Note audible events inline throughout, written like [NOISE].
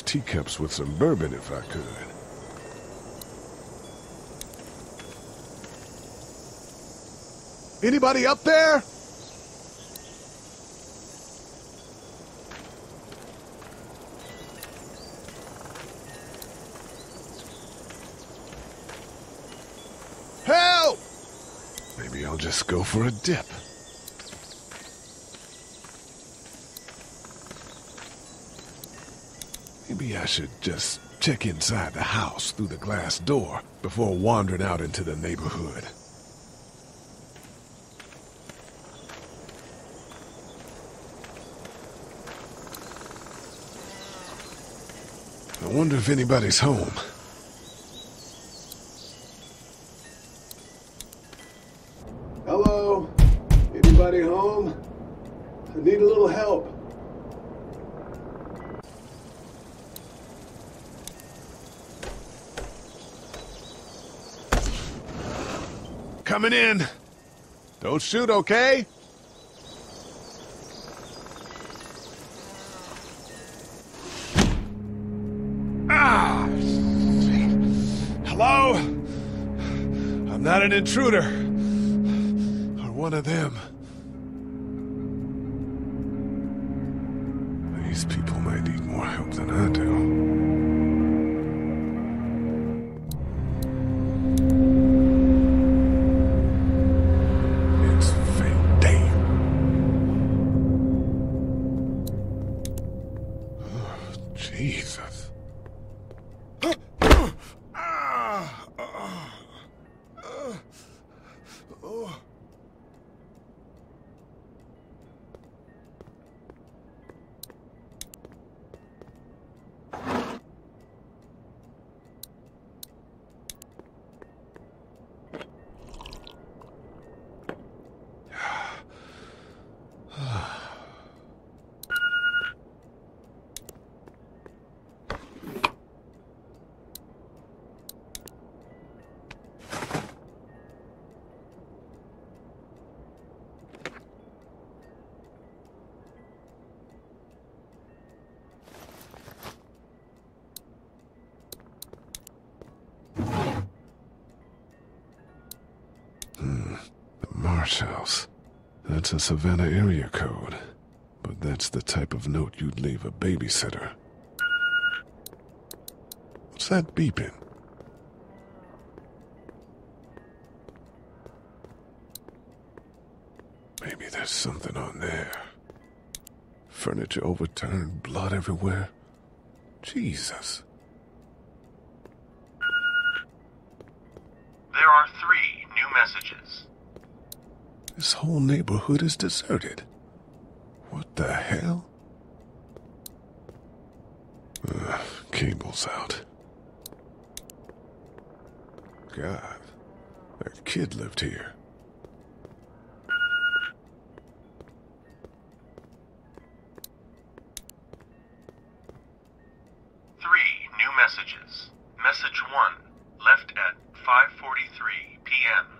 those teacups with some bourbon if I could. Anybody up there? Help! Maybe I'll just go for a dip. Maybe I should just check inside the house through the glass door before wandering out into the neighborhood. I wonder if anybody's home. Hello? Anybody home? I need a little help. Coming in. Shoot, okay? Ah! Hello? I'm not an intruder. Or one of them. That's a Savannah area code. But that's the type of note you'd leave a babysitter. What's that beeping? Maybe there's something on there. Furniture overturned, blood everywhere. Jesus. Whole neighborhood is deserted. What the hell? Ugh, cable's out. God, that kid lived here. Three new messages. Message 1, left at 5:43 p.m.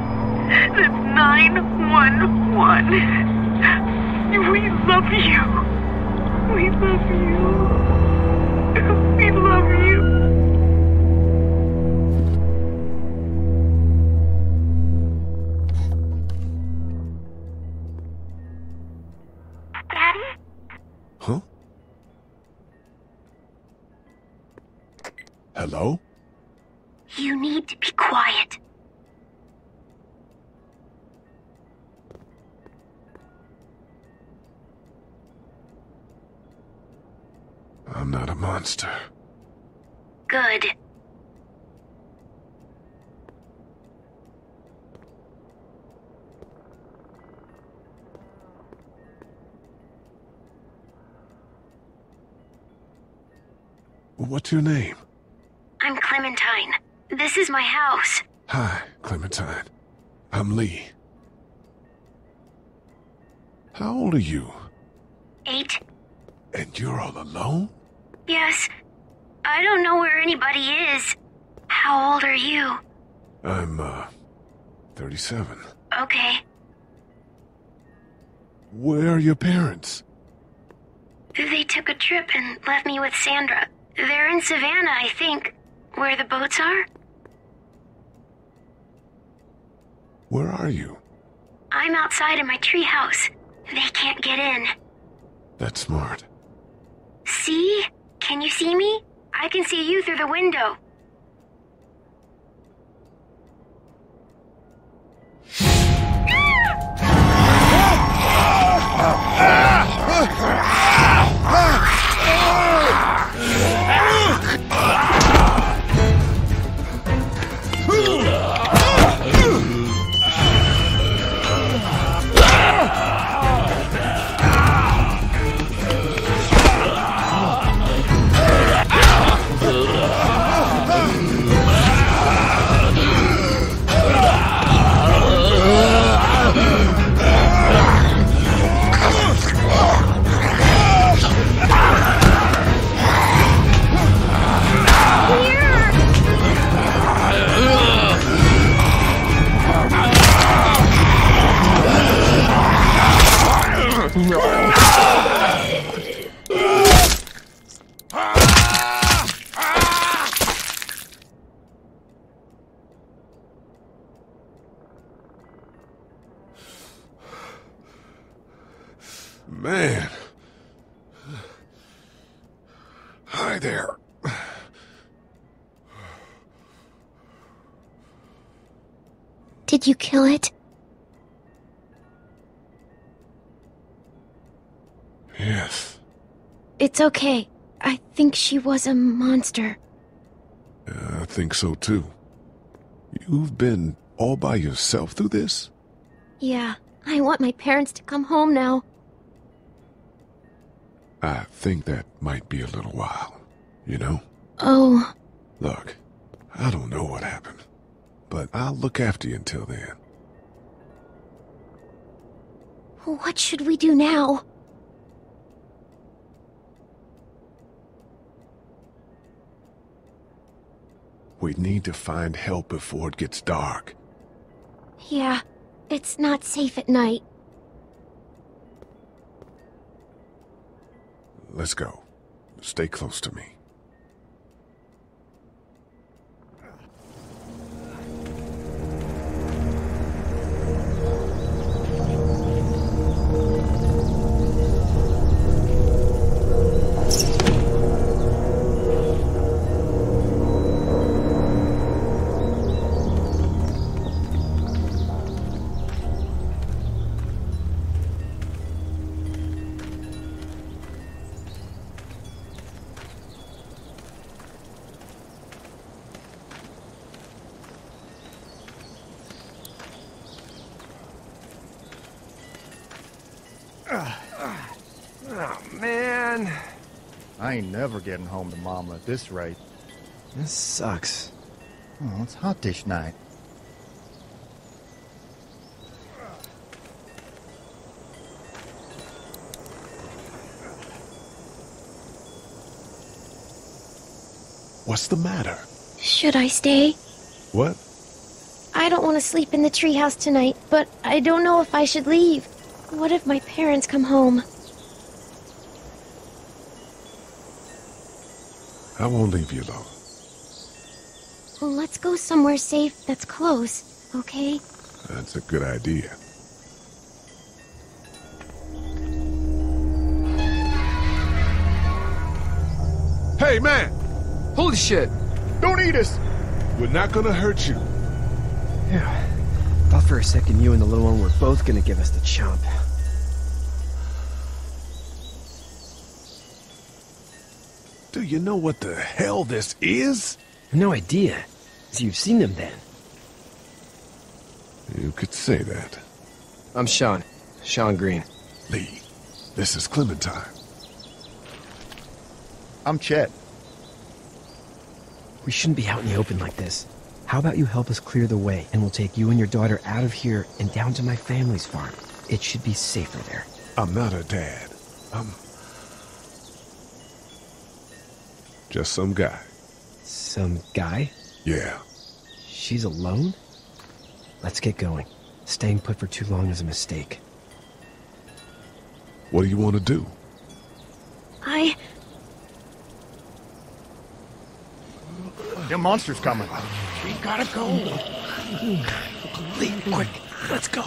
911. We love you. We love you. We love you. Daddy? Huh? Hello? You need to be quiet. I'm not a monster. Good. What's your name? I'm Clementine. This is my house. Hi, Clementine. I'm Lee. How old are you? Eight? And you're all alone? Yes. I don't know where anybody is. How old are you? I'm, uh, 37. Okay. Where are your parents? They took a trip and left me with Sandra. They're in Savannah, I think. Where the boats are? Where are you? I'm outside in my treehouse. They can't get in. That's smart. See? Can you see me? I can see you through the window. Man. [LAUGHS] Did you kill it? Yes. It's okay. I think she was a monster. Uh, I think so too. You've been all by yourself through this? Yeah, I want my parents to come home now. I think that might be a little while. You know? Oh, Look, I don't know what happened, but I'll look after you until then. what should we do now? We need to find help before it gets dark. Yeah, it's not safe at night. Let's go. Stay close to me. Home to Mama at this rate. This sucks. Oh, it's hot dish night. What's the matter? Should I stay? What? I I don't want to sleep in the treehouse tonight, but I don't know if I should leave. What if my parents come home? I won't leave you alone. Well, let's go somewhere safe that's close, okay? That's a good idea. Hey, man! Holy shit! Don't eat us! We're not gonna hurt you. Yeah. Thought for a second you and the little one were both gonna give us the chomp. Do you know what the hell this is? No idea. So you've seen them then? You could say that. I'm Shawn. Shawn Greene. Lee, this is Clementine. I'm Chet. We shouldn't be out in the open like this. How about you help us clear the way, and we'll take you and your daughter out of here and down to my family's farm. It should be safer there. I'm not her dad. I'm just some guy. Some guy? Yeah. She's alone? Let's get going. Staying put for too long is a mistake. What do you want to do? I. The monster's coming. We gotta go. Lee, quick, let's go.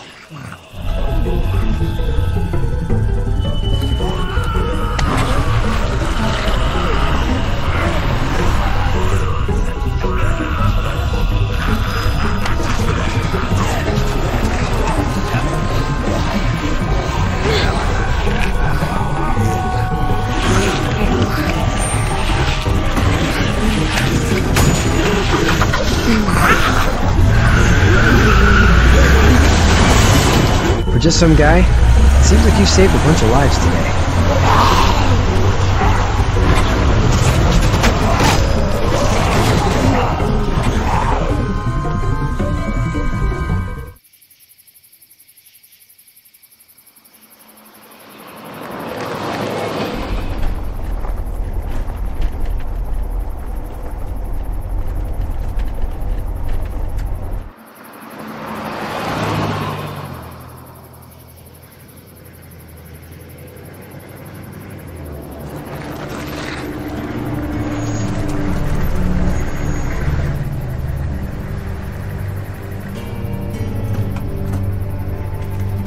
For just some guy, it seems like you saved a bunch of lives today.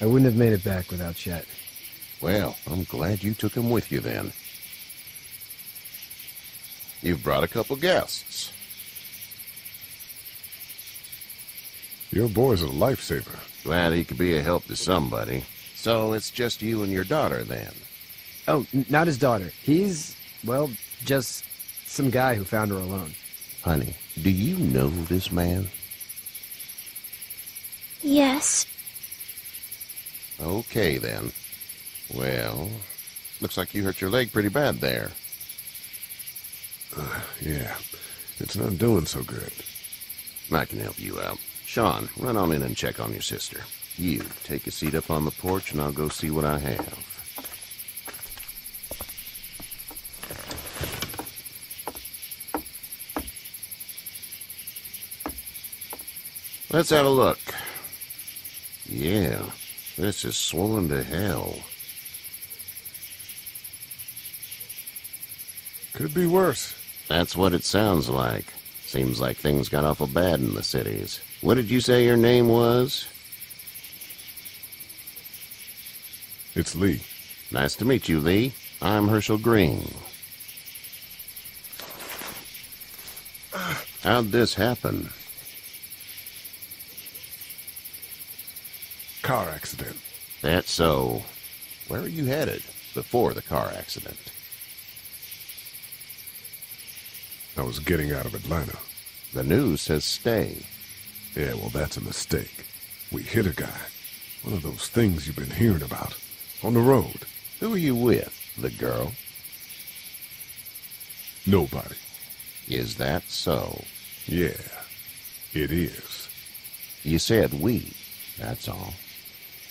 I wouldn't have made it back without Chet. Well, I'm glad you took him with you then. You've brought a couple guests. Your boy's a lifesaver. Glad he could be a help to somebody. So it's just you and your daughter then. Oh, not his daughter. He's, well, just some guy who found her alone. Honey, do you know this man? Yes. Okay then. Well, looks like you hurt your leg pretty bad there. Uh, yeah, it's not doing so good. I can help you out. Shawn, run on in and check on your sister. You, take a seat up on the porch and I'll go see what I have. Let's have a look. Yeah, this is swollen to hell. Could be worse. That's what it sounds like. Seems like things got awful bad in the cities. What did you say your name was? It's Lee. Nice to meet you, Lee. I'm Hershel Greene. How'd this happen? Car accident. That's so. Where are you headed before the car accident? I was getting out of Atlanta. The news says stay. Yeah, well, that's a mistake. We hit a guy. One of those things you've been hearing about. On the road. Who are you with? The girl? Nobody. Is that so? Yeah, it is. You said we. That's all.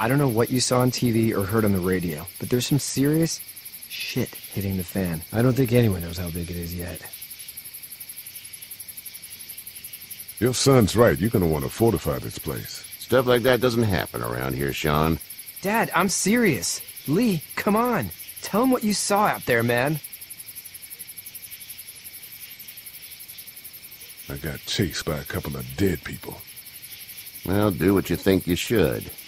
I don't know what you saw on TV or heard on the radio, but there's some serious shit hitting the fan. I don't think anyone knows how big it is yet. Your son's right. You're gonna want to fortify this place. Stuff like that doesn't happen around here, Shawn. Dad, I'm serious. Lee, come on. Tell him what you saw out there, man. I got chased by a couple of dead people. Well, do what you think you should.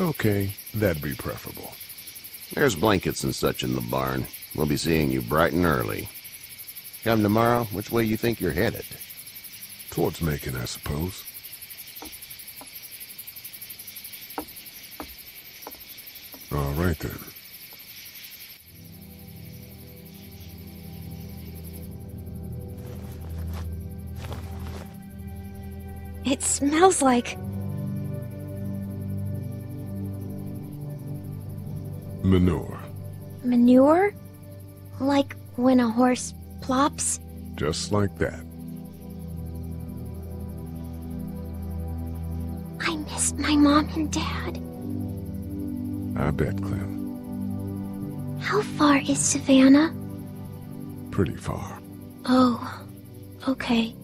Okay, that'd be preferable. There's blankets and such in the barn. We'll be seeing you bright and early. Come tomorrow, which way you think you're headed? Towards Macon, I suppose. All right then. It smells like. Manure. manure? Like when a horse plops? Just like that. I miss my mom and dad. I bet, Clem. How far is Savannah? Pretty far. Oh, okay.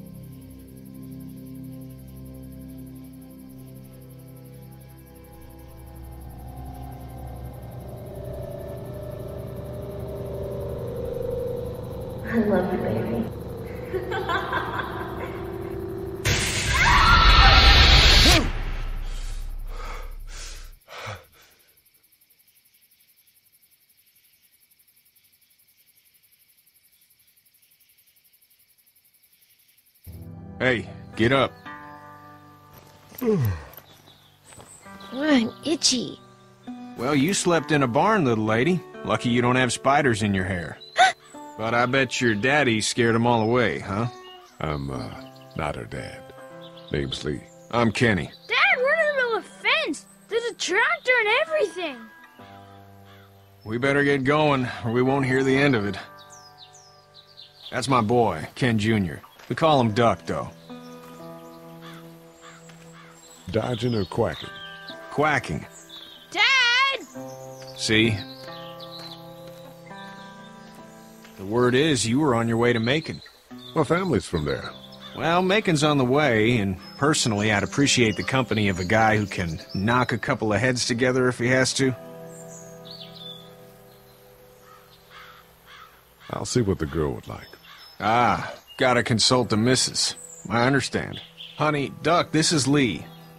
Get up. I'm itchy. Well, you slept in a barn, little lady. Lucky you don't have spiders in your hair. [GASPS] but I bet your daddy scared them all away, huh? I'm, uh, not her dad. Name's Lee. I'm Kenny. Dad, we're in the middle of a fence. There's a tractor and everything. We better get going, or we won't hear the end of it. That's my boy, Ken Jr. We call him Duck, though. Dodging or quacking? Quacking. Dad! See? The word is you were on your way to Macon. My family's from there. Well, Macon's on the way, and personally, I'd appreciate the company of a guy who can knock a couple of heads together if he has to. I'll see what the girl would like. Ah, gotta consult the missus. I understand. Honey, Duck, this is Lee.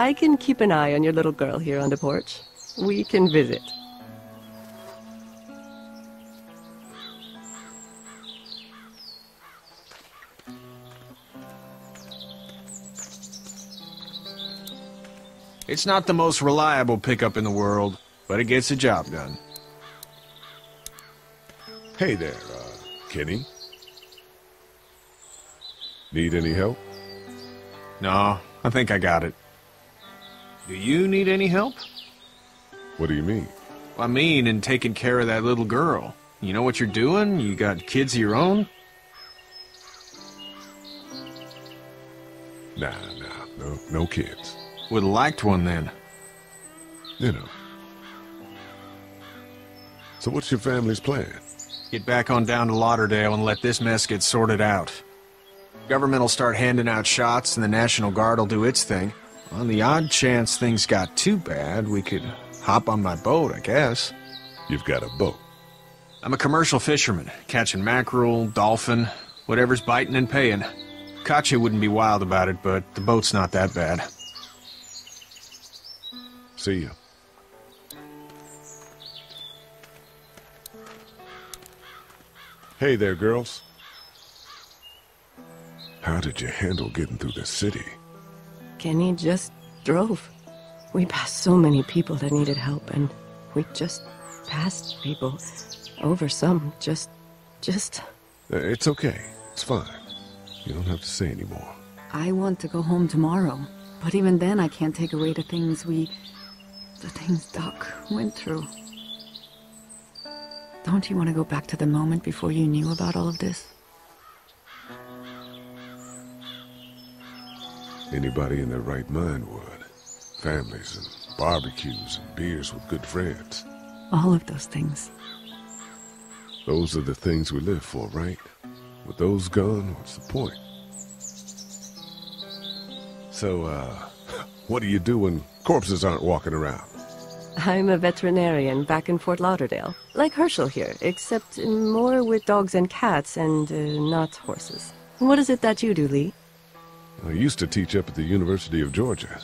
I can keep an eye on your little girl here on the porch. We can visit. It's not the most reliable pickup in the world, but it gets the job done. Hey there, uh, Kenny. Need any help? No, I think I got it. Do you need any help? What do you mean? I mean, in taking care of that little girl. You know what you're doing? You got kids of your own? Nah, nah, no, no kids. Would have liked one then. You know. So what's your family's plan? Get back on down to Lauderdale and let this mess get sorted out. Government will start handing out shots and the National Guard will do its thing. On the odd chance things got too bad, we could hop on my boat, I guess. You've got a boat. I'm a commercial fisherman, catching mackerel, dolphin, whatever's biting and paying. Katjaa wouldn't be wild about it, but the boat's not that bad. See ya. Hey there, girls. How did you handle getting through the city? Kenny just drove. We passed so many people that needed help, and we just passed people. Over some, just. just. Uh, It's okay. It's fine. You don't have to say anymore. I want to go home tomorrow, but even then I can't take away the things we... the things Duck went through. Don't you want to go back to the moment before you knew about all of this? Anybody in their right mind would. Families and barbecues and beers with good friends. All of those things. Those are the things we live for, right? With those gone, what's the point? So, uh, [LAUGHS] what do you do when corpses aren't walking around? I'm a veterinarian back in Fort Lauderdale. Like Hershel here, except more with dogs and cats and uh, not horses. What is it that you do, Lee? I used to teach up at the University of Georgia.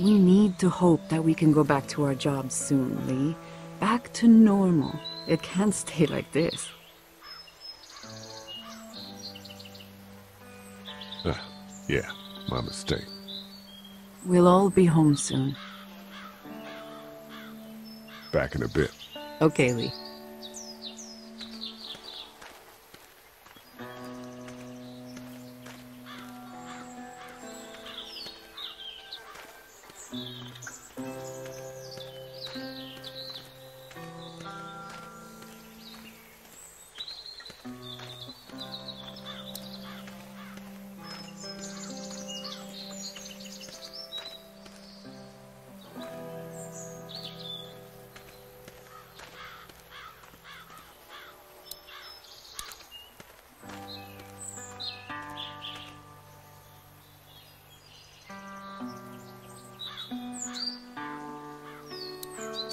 We need to hope that we can go back to our jobs soon, Lee. Back to normal. It can't [LAUGHS] stay like this. Ah, yeah, my mistake. We'll all be home soon. Back in a bit. Okay, Lee.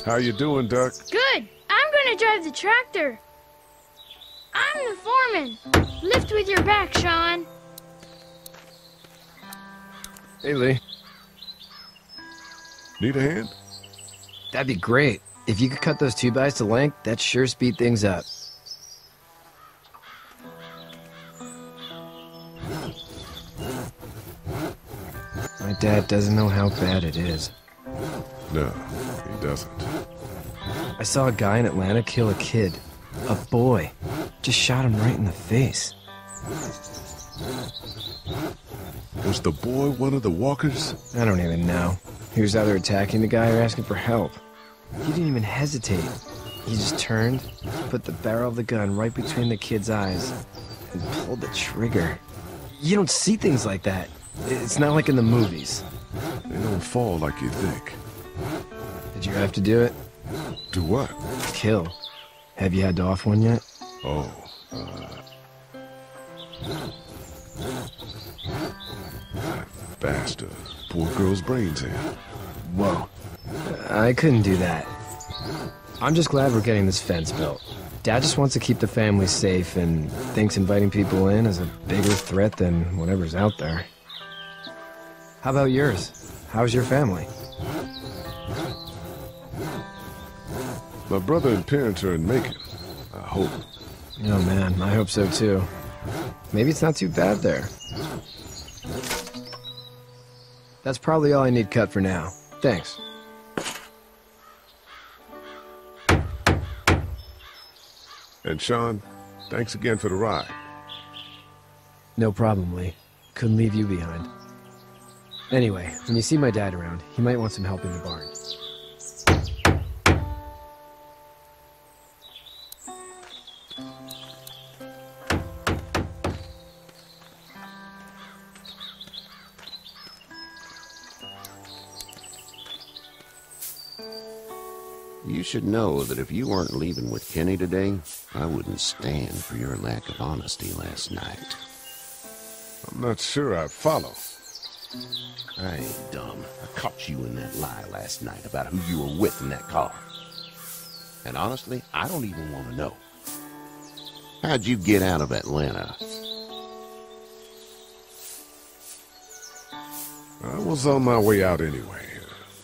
How you doing, Duck? Good. I'm gonna drive the tractor. I'm the foreman. Lift with your back, Shawn. Hey, Lee. Need a hand? That'd be great. If you could cut those two bys to length, that'd sure speed things up. My dad doesn't know how bad it is. No, he doesn't. I saw a guy in Atlanta kill a kid. A boy. Just shot him right in the face. Was the boy one of the walkers? I don't even know. He was either attacking the guy or asking for help. He didn't even hesitate. He just turned, put the barrel of the gun right between the kid's eyes, and pulled the trigger. You don't see things like that. It's not like in the movies. They don't fall like you think. Did you have to do it? Do what? Kill. Have you had to off one yet? Oh, uh... Bastard. Poor girl's brains in. Whoa. I couldn't do that. I'm just glad we're getting this fence built. Dad just wants to keep the family safe and thinks inviting people in is a bigger threat than whatever's out there. How about yours? How's your family? My brother and parents are in Macon. I hope. Oh man, I hope so too. Maybe it's not too bad there. That's probably all I need cut for now. Thanks. And Shawn, thanks again for the ride. No problem, Lee. Couldn't leave you behind. Anyway, when you see my dad around, he might want some help in the barn. You should know that if you weren't leaving with Kenny today, I wouldn't stand for your lack of honesty last night. I'm not sure I'd follow. I ain't dumb. I caught you in that lie last night about who you were with in that car. And honestly, I don't even want to know. How'd you get out of Atlanta? I was on my way out anyway.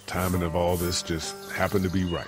Timing of all this just happened to be right.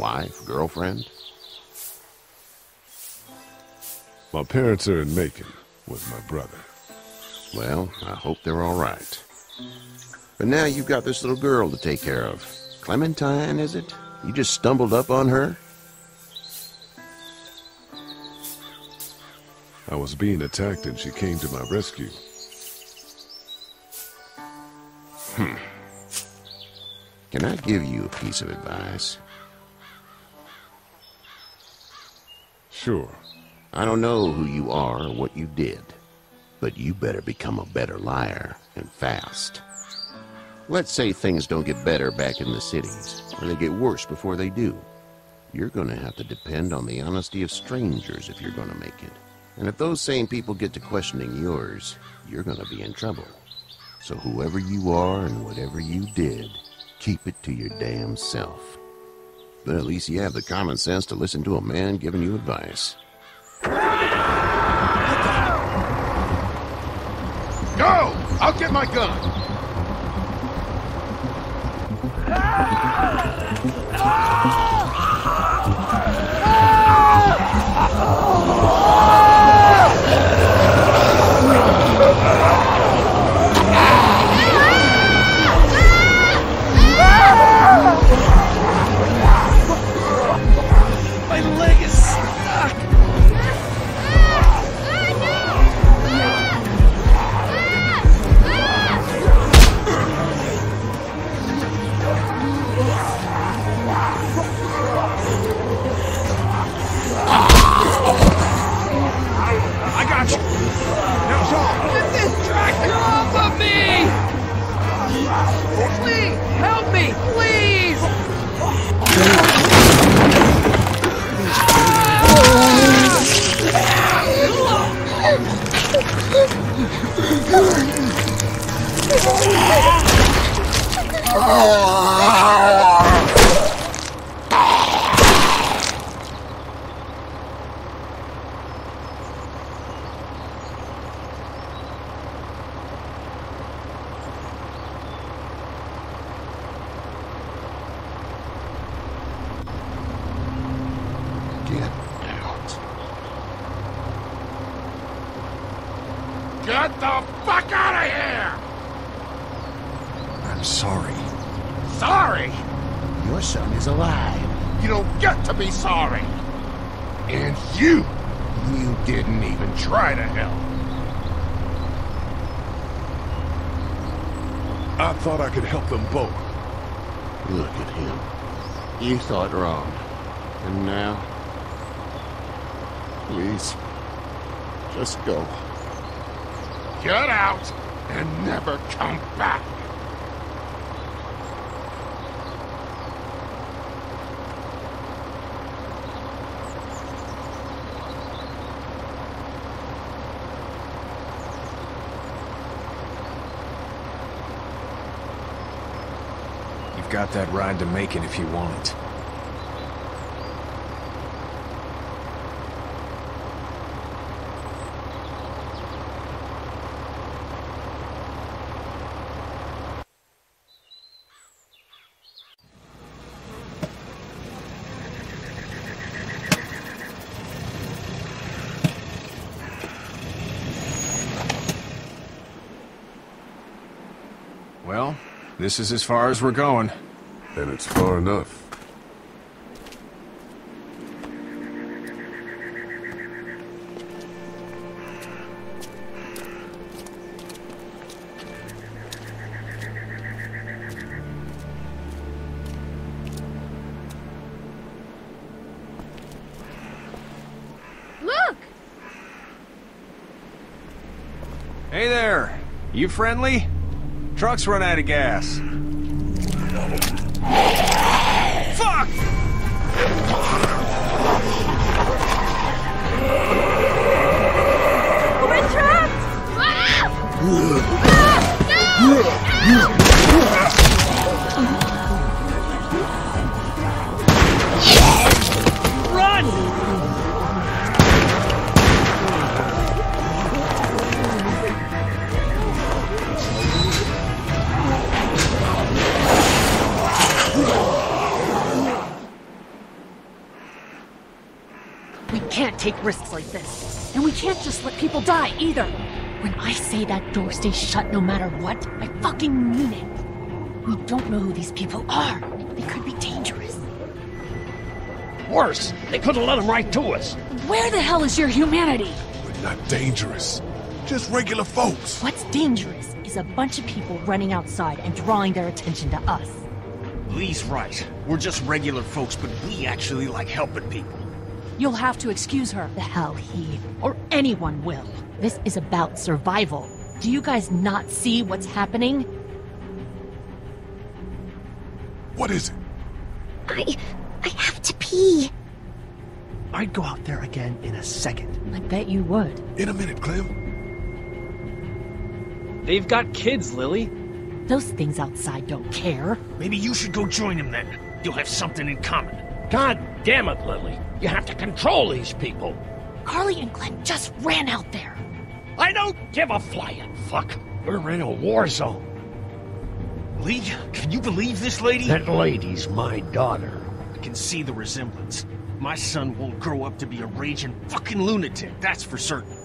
Wife? Girlfriend? My parents are in Macon with my brother. Well, I hope they're all right. But now you've got this little girl to take care of. Clementine, is it? You just stumbled up on her? I was being attacked and she came to my rescue. Hmm. Can I give you a piece of advice? Sure. I don't know who you are or what you did, but you better become a better liar, and fast. Let's say things don't get better back in the cities, or they get worse before they do. You're gonna have to depend on the honesty of strangers if you're gonna make it. And if those same people get to questioning yours, you're gonna be in trouble. So whoever you are and whatever you did, keep it to your damn self. But at least you have the common sense to listen to a man giving you advice. Go! I'll get my gun! My [LAUGHS] Please, help me, please! Get out. Get the fuck out of here! I'm sorry. Sorry? Your son is alive. You don't get to be sorry! And you, you didn't even try to help. I thought I could help them both. Look at him. You thought wrong. And now? Please, just go. Get out and never come back. You've got that ride to Macon if you want it. Well, this is as far as we're going. And it's far enough. Look! Hey there! You friendly? Truck's run out of gas. Fuck! We're trapped! Ah! Ah! Run! Ah! Take risks like this. And we can't just let people die either. When I say that door stays shut no matter what, I fucking mean it. We don't know who these people are. They could be dangerous. Worse, they could have let them right to us. Where the hell is your humanity? We're Not dangerous. Just regular folks. What's dangerous is a bunch of people running outside and drawing their attention to us. Lee's right. We're just regular folks, but we actually like helping people. You'll have to excuse her. The hell he or anyone will. This is about survival. Do you guys not see what's happening? What is it? I. I have to pee. I'd go out there again in a second. I bet you would. In a minute, Clem. They've got kids, Lily. Those things outside don't care. Maybe you should go join them then. You'll have something in common. God damn it, Lily. You have to control these people. Carly and Glenn just ran out there. I don't give a flying fuck. We're in a war zone. Lee, can you believe this lady? That lady's my daughter. I can see the resemblance. My son won't grow up to be a raging fucking lunatic, that's for certain.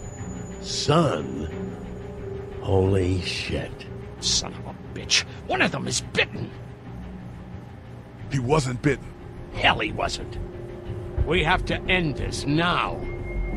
Son? Holy shit. Son of a bitch. One of them is bitten. He wasn't bitten. Hell, he wasn't. We have to end this now.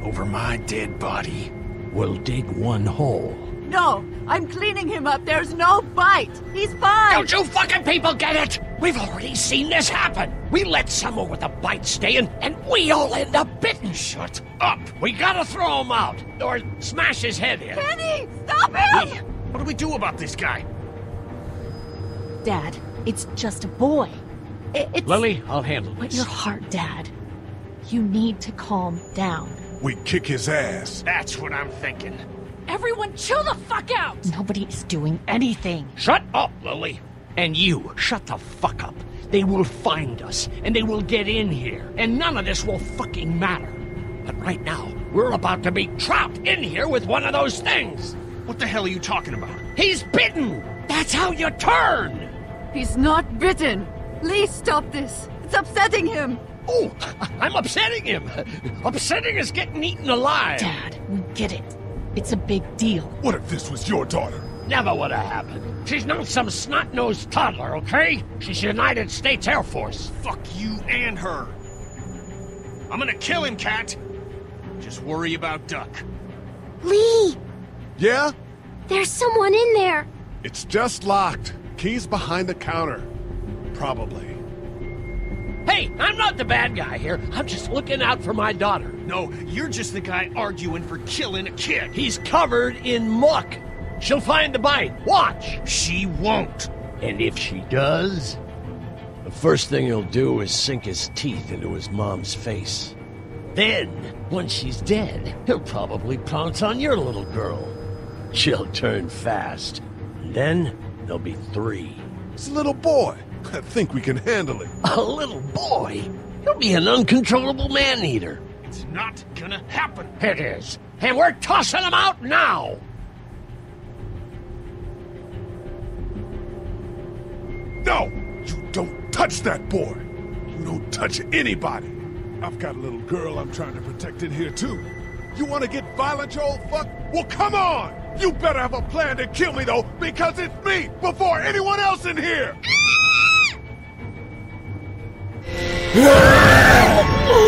Over my dead body. We'll dig one hole. No, I'm cleaning him up. There's no bite. He's fine. Don't you fucking people get it? We've already seen this happen. We let someone with a bite stay in, and we all end up bitten. Shut up. We gotta throw him out, or smash his head in. Kenny, stop him! Lee, what do we do about this guy? Dad, it's just a boy. I- It's... Lily, I'll handle Put this. your heart, Dad. You need to calm down. We kick his ass. That's what I'm thinking. Everyone chill the fuck out! Nobody is doing anything. Shut up, Lily. And you, shut the fuck up. They will find us, and they will get in here, and none of this will fucking matter. But right now, we're about to be trapped in here with one of those things. What the hell are you talking about? He's bitten! That's how you turn! He's not bitten. Lee, stop this. It's upsetting him. Oh, I'm upsetting him. Upsetting is getting eaten alive. Dad, we get it. It's a big deal. What if this was your daughter? Never would have happened. She's not some snot-nosed toddler, okay? She's United States Air Force. Fuck you and her. I'm gonna kill him, Kat. Just worry about Duck. Lee! Yeah? There's someone in there. It's just locked. Key's behind the counter. Probably. Hey, I'm not the bad guy here. I'm just looking out for my daughter. No, you're just the guy arguing for killing a kid. He's covered in muck. She'll find the bite. Watch. She won't. And if she does, the first thing he'll do is sink his teeth into his mom's face. Then, once she's dead, he'll probably pounce on your little girl. She'll turn fast. And then there'll be three. It's a little boy. I think we can handle it. A little boy? He'll be an uncontrollable man-eater. It's not gonna happen. It is. And we're tossing him out now! No! You don't touch that boy! You don't touch anybody! I've got a little girl I'm trying to protect in here, too. You want to get violent, you old fuck? Well, come on! You better have a plan to kill me, though, because it's me before anyone else in here!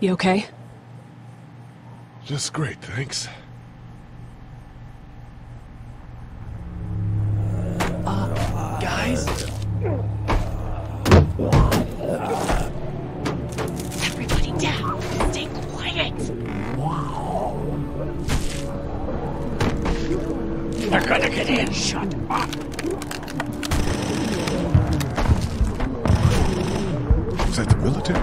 You okay? just great, thanks. Guys? Everybody down. Stay quiet. They're gonna get in. Shut up. Is that the military?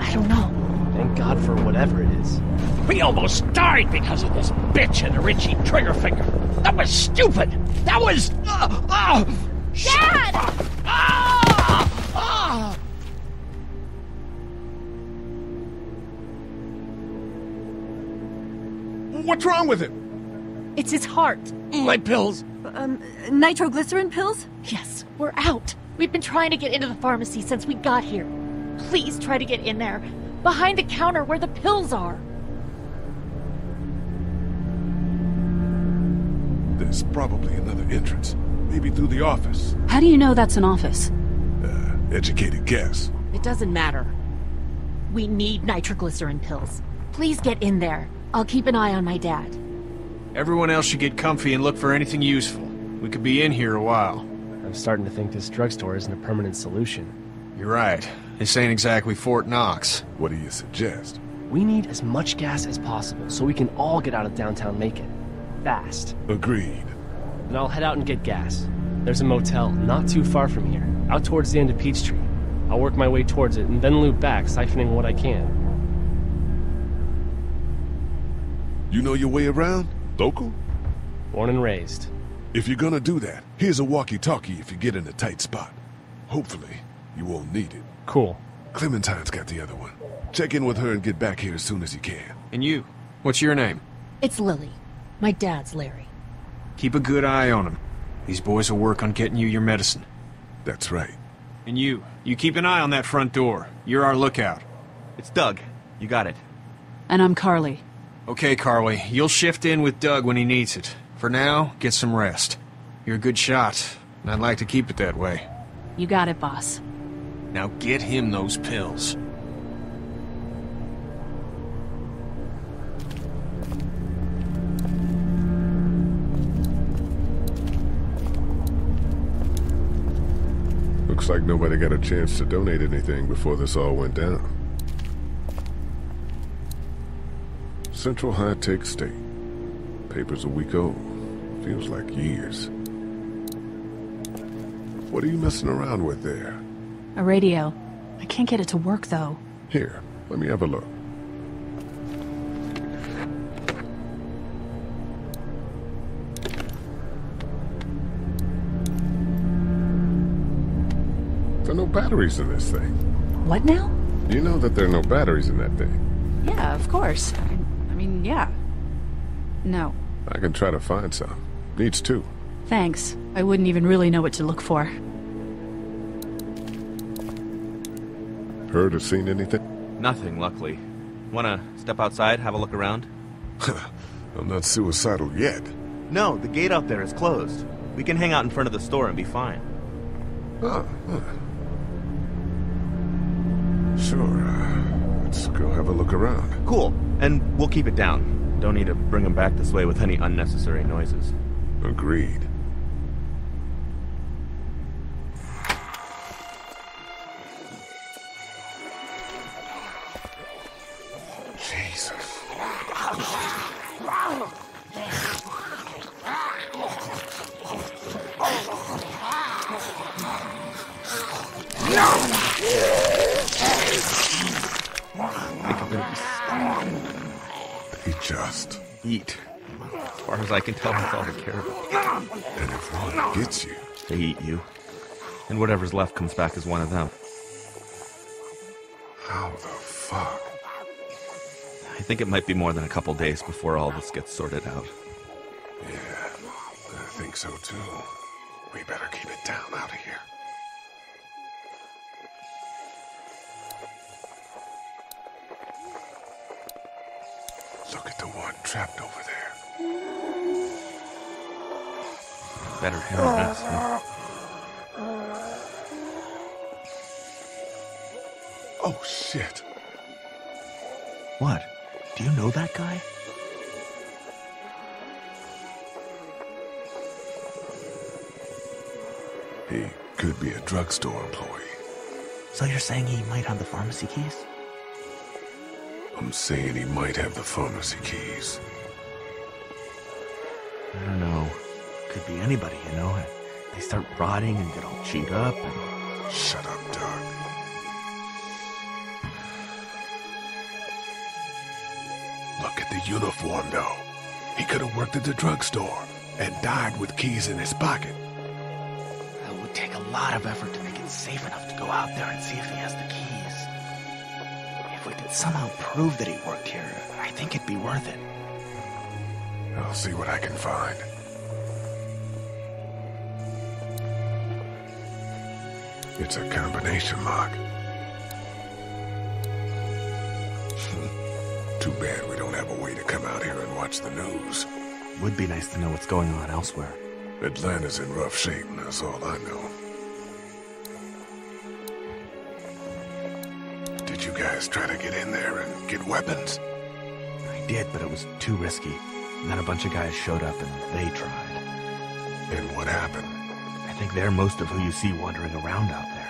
I don't know. Thank God for whatever it is. We almost died because of this bitch and the Richie trigger finger. That was stupid. That was. Uh, uh, Dad! ah, ah. What's wrong with him? It's his heart. My pills. Um, nitroglycerin pills? Yes, we're out. We've been trying to get into the pharmacy since we got here. Please try to get in there. Behind the counter where the pills are. There's probably another entrance. Maybe through the office. How do you know that's an office? Uh, educated guess. It doesn't matter. We need nitroglycerin pills. Please get in there. I'll keep an eye on my dad. Everyone else should get comfy and look for anything useful. We could be in here a while. I'm starting to think this drugstore isn't a permanent solution. You're right. This ain't exactly Fort Knox. What do you suggest? We need as much gas as possible so we can all get out of downtown Macon. Fast. Agreed. And I'll head out and get gas. There's a motel not too far from here, out towards the end of Peachtree. I'll work my way towards it and then loop back, siphoning what I can. You know your way around? Local? Born and raised. If you're gonna do that, here's a walkie-talkie if you get in a tight spot. Hopefully, you won't need it. Cool. Clementine's got the other one. Check in with her and get back here as soon as you can. And you? What's your name? It's Lily. My dad's Larry. Keep a good eye on him. These boys will work on getting you your medicine. That's right. And you, you keep an eye on that front door. You're our lookout. It's Doug. You got it. And I'm Carly. Okay, Carly, you'll shift in with Doug when he needs it. For now, get some rest. You're a good shot, and I'd like to keep it that way. You got it, boss. Now get him those pills. Looks like nobody got a chance to donate anything before this all went down. Central High Tech State. Paper's a week old. Feels like years. What are you messing around with there? A radio. I can't get it to work, though. Here, let me have a look. There are no batteries in this thing. What now? You know that there are no batteries in that thing. Yeah, of course. I, I mean, yeah. No. I can try to find some. Needs two. Thanks. I wouldn't even really know what to look for. Heard or seen anything? Nothing, luckily. Wanna step outside, have a look around? [LAUGHS] I'm not suicidal yet. No, the gate out there is closed. We can hang out in front of the store and be fine. Oh, huh. Sure. Uh, let's go have a look around. Cool. And we'll keep it down. Don't need to bring him back this way with any unnecessary noises. Agreed. Whatever's left comes back as one of them. how the fuck? I think it might be more than a couple days before all this gets sorted out. Yeah, I think so too. We better keep it down out of here. Look at the one trapped over there. Better him than Oh shit. What? Do you know that guy? He could be a drugstore employee. So you're saying he might have the pharmacy keys? I'm saying he might have the pharmacy keys. I don't know. Could be anybody, you know? They start rotting and get all chewed up and... Shut up, Uniform, though. He could have worked at the drugstore and died with keys in his pocket. It would take a lot of effort to make it safe enough to go out there and see if he has the keys. If we could somehow prove that he worked here, I think it'd be worth it. I'll see what I can find. It's a combination lock. [LAUGHS] Too bad have a way to come out here and watch the news. Would be nice to know what's going on elsewhere. Atlanta's in rough shape, and that's all I know. Did you guys try to get in there and get weapons? I did, but it was too risky. And then a bunch of guys showed up and they tried. And what happened? I think they're most of who you see wandering around out there.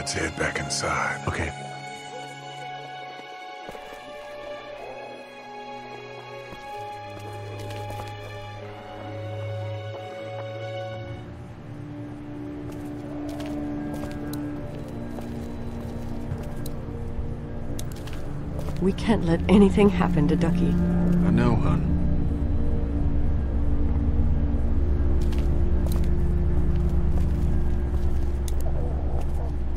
Let's head back inside. Okay. We can't let anything happen to Ducky. I know, hun.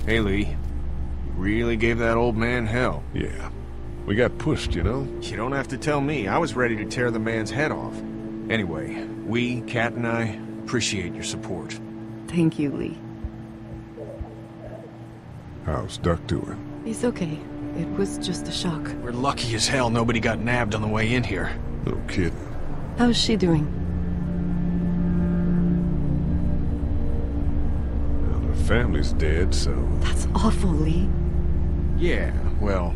Hey, Lee. You really gave that old man hell. Yeah. We got pushed, you know? You don't have to tell me. I was ready to tear the man's head off. Anyway, we, Kat and I, appreciate your support. Thank you, Lee. How's Duck doing? He's okay. It was just a shock. We're lucky as hell nobody got nabbed on the way in here. No kidding. How's she doing? Family's dead, so... That's awful, Lee. Yeah, well,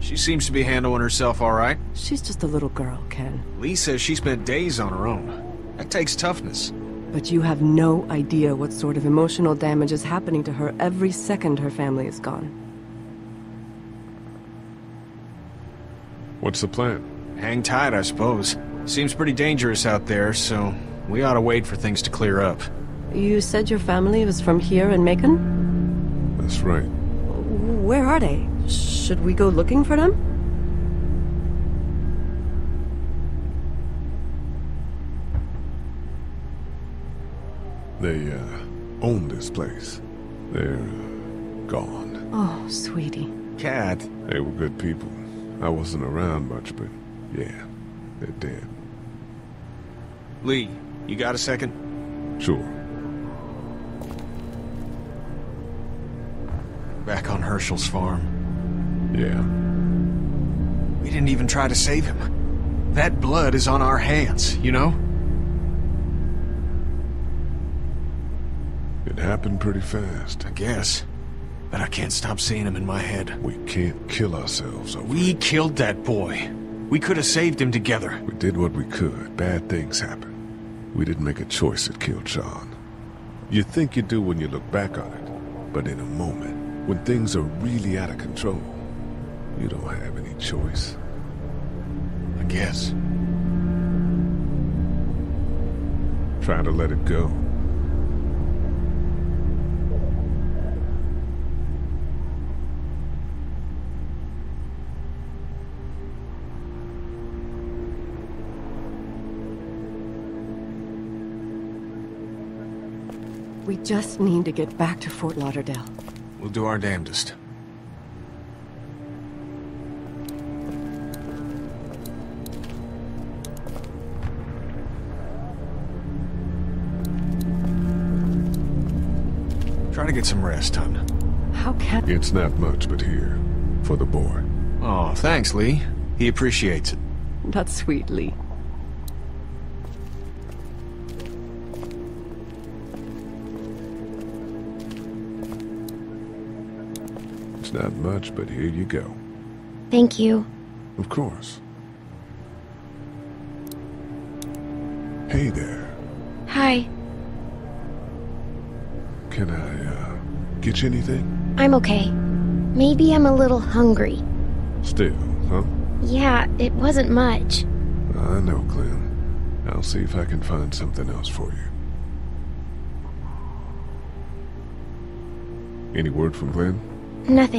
she seems to be handling herself all right. She's just a little girl, Ken. Lee says she spent days on her own. That takes toughness. But you have no idea what sort of emotional damage is happening to her every second her family is gone. What's the plan? Hang tight, I suppose. Seems pretty dangerous out there, so we ought to wait for things to clear up. You said your family was from here in Macon? That's right. Where are they? Should we go looking for them? They, uh, own this place. They're uh, gone. Oh, sweetie. Kat. They were good people. I wasn't around much, but yeah, they're dead. Lee, you got a second? Sure. Back on Hershel's farm. Yeah. We didn't even try to save him. That blood is on our hands, you know? It happened pretty fast. I guess. But I can't stop seeing him in my head. We can't kill ourselves We killed that boy. We could have saved him together. We did what we could. Bad things happen. We didn't make a choice that killed Shawn. You think you do when you look back on it, but in a moment, when things are really out of control, you don't have any choice. I guess. Try to let it go. We just need to get back to Fort Lauderdale. We'll do our damnedest. Try to get some rest, hon. How can... It's not much, but here. For the boy. Oh, thanks, Lee. He appreciates it. That's sweet, Lee. Not much, but here you go. Thank you. Of course. Hey there. Hi. Can I, uh, get you anything? I'm okay. Maybe I'm a little hungry. Still, huh? Yeah, it wasn't much. I know, Clem. I'll see if I can find something else for you. Any word from Glenn? Nothing.